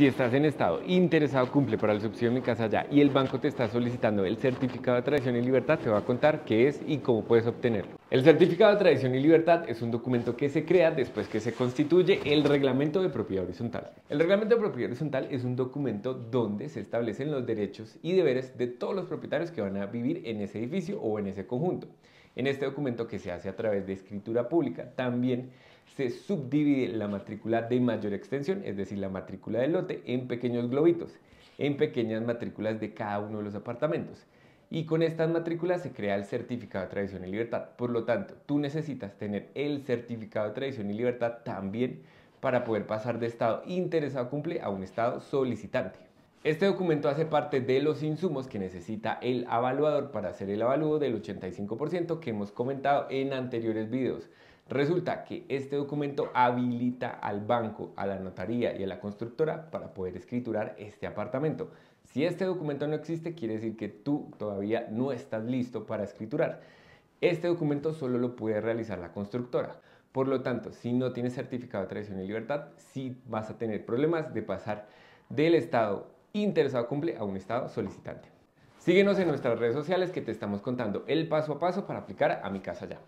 Si estás en estado interesado cumple para el subsidio de mi casa ya y el banco te está solicitando el certificado de tradición y libertad, te voy a contar qué es y cómo puedes obtenerlo. El certificado de tradición y libertad es un documento que se crea después que se constituye el reglamento de propiedad horizontal. El reglamento de propiedad horizontal es un documento donde se establecen los derechos y deberes de todos los propietarios que van a vivir en ese edificio o en ese conjunto. En este documento que se hace a través de escritura pública también se subdivide la matrícula de mayor extensión, es decir, la matrícula del lote, en pequeños globitos, en pequeñas matrículas de cada uno de los apartamentos. Y con estas matrículas se crea el certificado de tradición y libertad. Por lo tanto, tú necesitas tener el certificado de tradición y libertad también para poder pasar de estado interesado cumple a un estado solicitante. Este documento hace parte de los insumos que necesita el evaluador para hacer el avalúo del 85% que hemos comentado en anteriores videos. Resulta que este documento habilita al banco, a la notaría y a la constructora para poder escriturar este apartamento. Si este documento no existe, quiere decir que tú todavía no estás listo para escriturar. Este documento solo lo puede realizar la constructora. Por lo tanto, si no tienes certificado de tradición y libertad, sí vas a tener problemas de pasar del estado interesado cumple a un estado solicitante. Síguenos en nuestras redes sociales que te estamos contando el paso a paso para aplicar a mi casa ya.